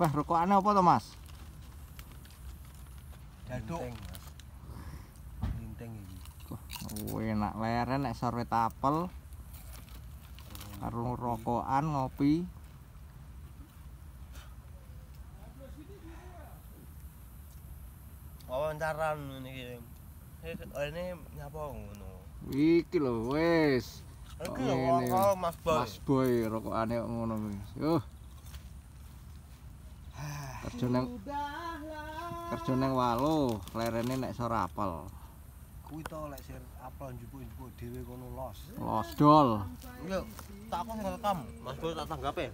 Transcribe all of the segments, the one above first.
Wah, rokokane apa to, Mas? Jaduk. Linteng iki. Oh, enak leren nek sore apel karo rokokan ngopi. Wawancaran ngene iki. Eh, ini nyapa ngono? Iki lho wis. Iki Oh, lho Mas Boy. Mas Boy rokokane kok ngono kuwi. Yuh. Kerja nang kerja nang walo, lerene nek sore apel. Kuwi to lek sir apel njupuk-njupuk dhewe kono los. Losdol. Yo, tak aku sing rekam. Mas Boy tak tanggape.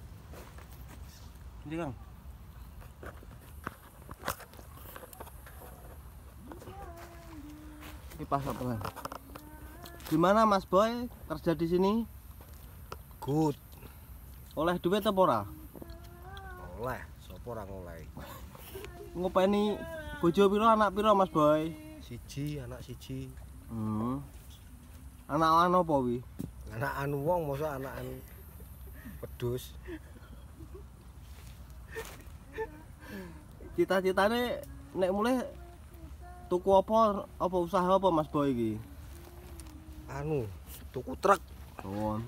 Ini Kang. Kipas apa kan? Gimana Mas Boy kerja di sini? Good. Oleh duit apa ora? Oleh, ora ngoleh? Ngopeni bojo piro anak piro Mas Boy? Siji, anak siji. Hmm. Anak ana apa wi? Anakan wong masa anakan pedus. Cita-citane nek mulai tuku apa apa usaha apa Mas Boy iki? Anu, tuku truk, Oh,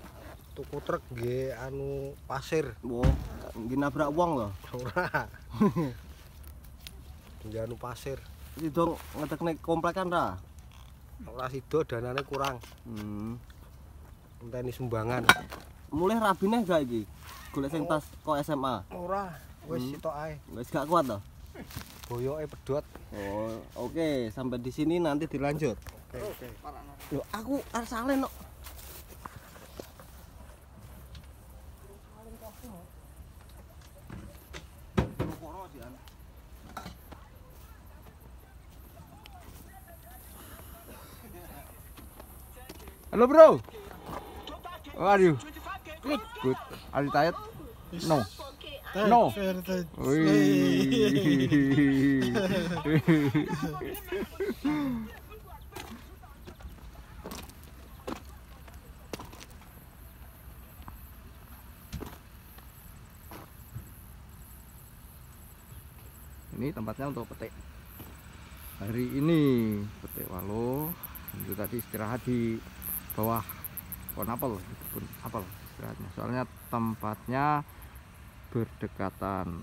tuku truk nggih anu pasir. wo, nggih nabrak wong lho. Ora. Nggih anu pasir. Sido ngetekne komplekan ra? Ora sida danane kurang. Hmm. Enteni sumbangan. Mulai rabine gak iki? Golek sing tas kok SMA. Ora, wis Hmm. sitok ae. Wis gak kuat to? Boyoke pedot. Oh, oke, sampai di sini nanti dilanjut. Oke, oke. Loh, aku arep salen kok. Halo, Bro. How are you? Good. Good. Are you tired? No. No. Ini tempatnya untuk petik. Hari ini petik walo. Itu tadi istirahat di bawah pohon apel, di kebun apel. Soalnya tempatnya berdekatan